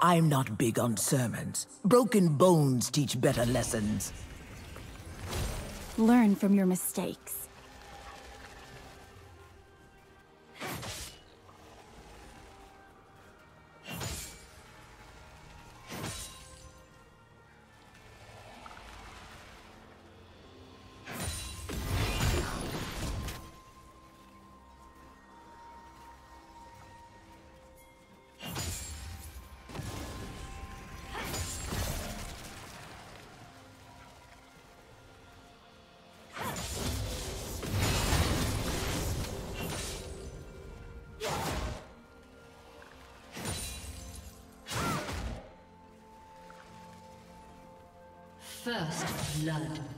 I'm not big on sermons. Broken bones teach better lessons. Learn from your mistakes. First blood.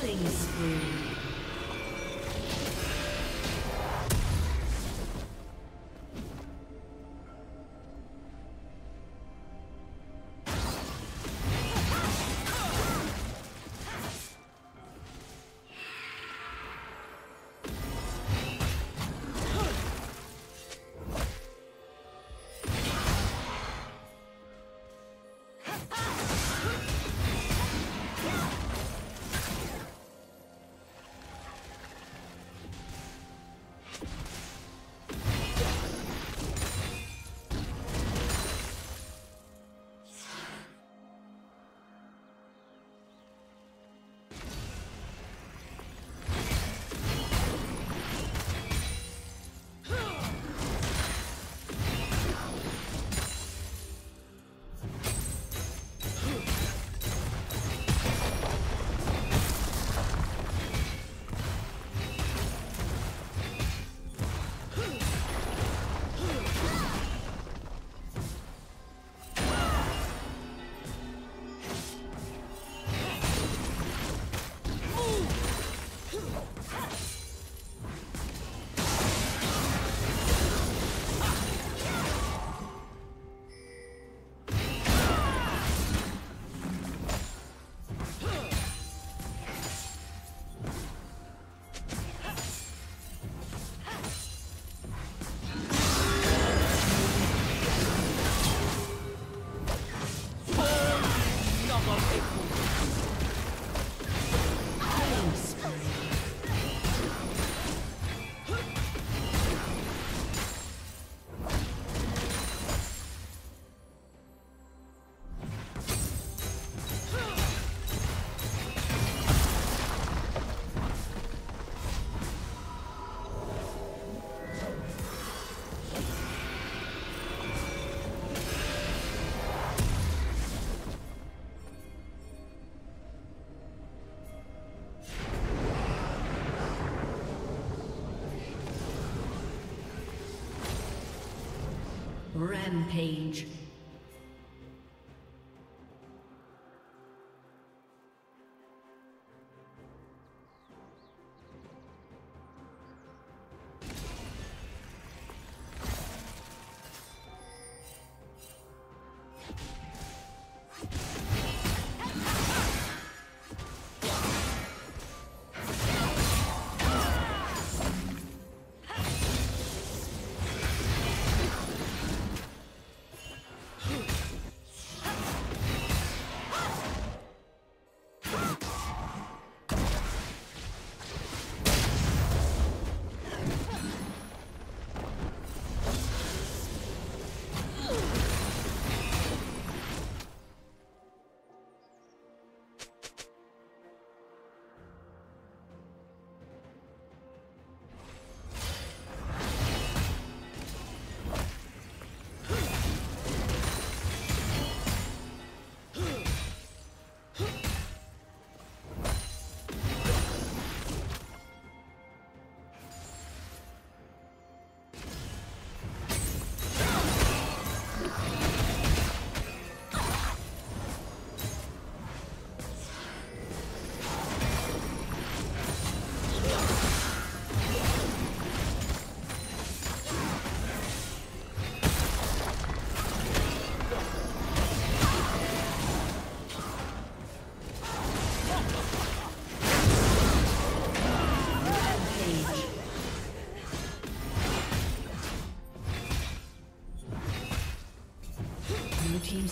Killing spree. Rampage.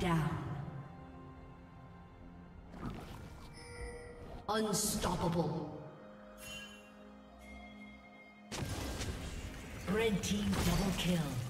down. Unstoppable. Red team double kill.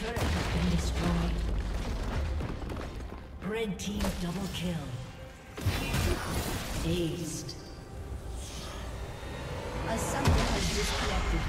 Turret has been destroyed. Red team double kill. Aced. A summoner has disconnected.